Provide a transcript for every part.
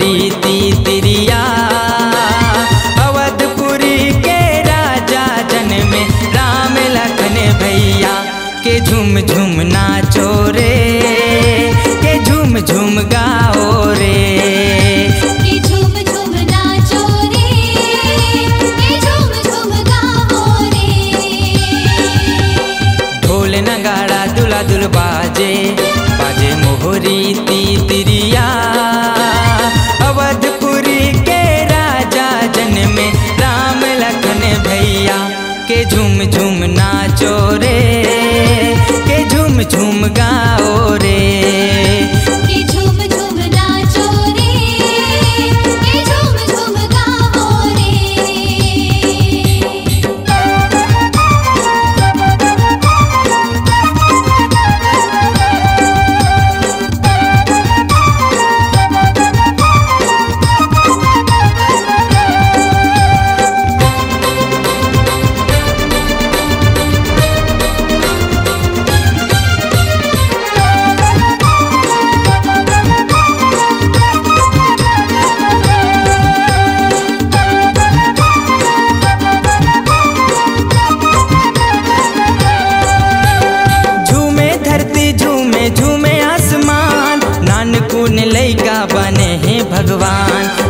रीति तिरिया अवधपुरी के राजा जन्मे राम लखन भैया। के झुम झुम ना रे, के झुम झुम गा के झूम झूम नाचो रे के झूम झूम गाओ one.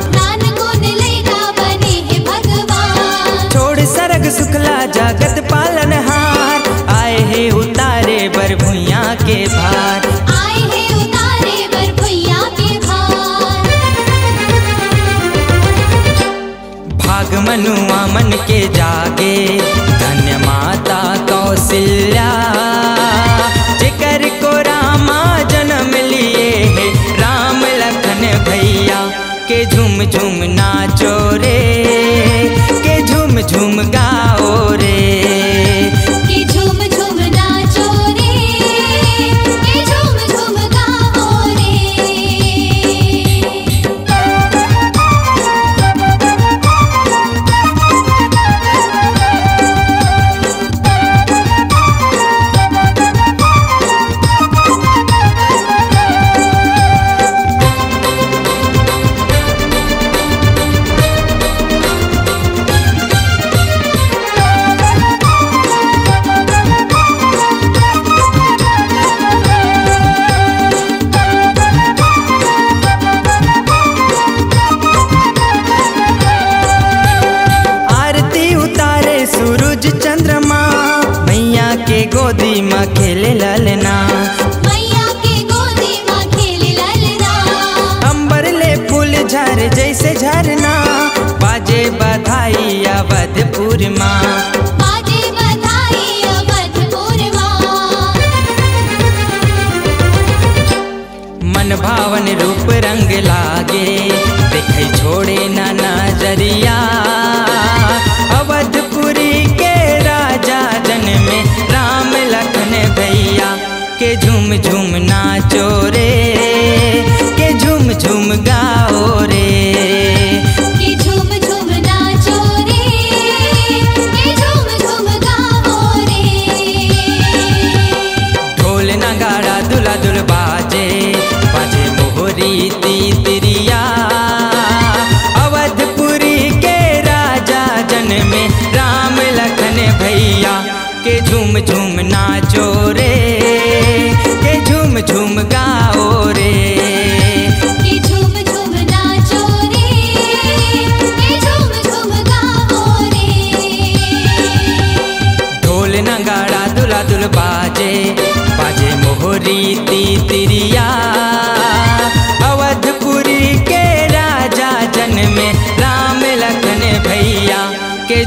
गोदी माँ खेले ललना। अंबर ले फूल झर जैसे झरना। बाजे बधाई अवधपुर माँ। भावन रूप रंग लागे। देखे छोड़े ना नज़रिया झूम झूम नाचो रे के झूम झूम गाओ रे। झूम झूम दुला दुल बाजे अवधपुरी के राजा में राम लखन भैया के झूम झूम नाचो रे।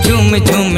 झूम झूम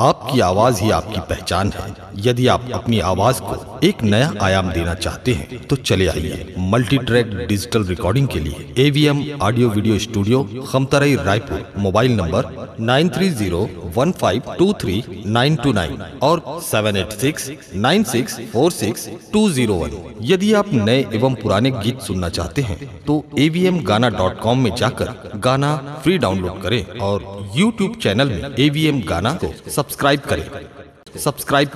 आपकी आवाज़ ही आपकी पहचान है। यदि आप अपनी आवाज़ को एक नया आयाम देना चाहते हैं तो चले आइए मल्टी ट्रैक डिजिटल रिकॉर्डिंग के लिए AVM audio video studio Khamtarai Raipur, mobile number nine three zero one five two three nine two nine और seven eight six nine six four six two zero one यदि आप नए एवं पुराने गीत सुनना चाहते हैं तो एवीएम गाना डॉट कॉम में जाकर गाना फ्री डाउनलोड करें और यूट्यूब चैनल में एवीएम गाना को सब्सक्राइब करें। सब्सक्राइब